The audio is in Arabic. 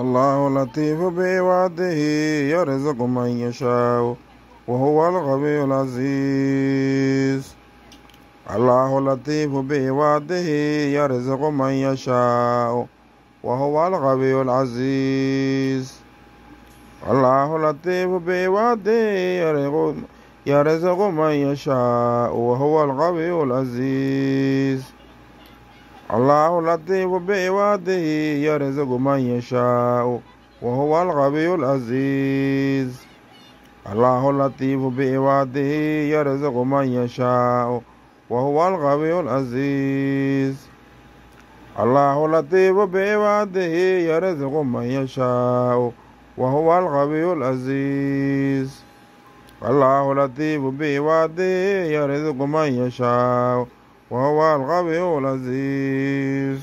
الله لطيف بعباده يرزق من يشاء وهو الغني العزيز. الله لطيف بعباده يرزق من يشاء وهو الغني العزيز. الله لطيف بعباده يرزق من يشاء وهو الغني العزيز. الله لطيف بعباده يرزق من يشاء وهو الغبي العزيز الله لطيف بعباده يرزق من يشاء وهو الغبي العزيز الله لطيف بعباده يرزق من يشاء وهو الغبي العزيز الله لطيف بعباده يرزق من يشاء وهو الغبي العزيز.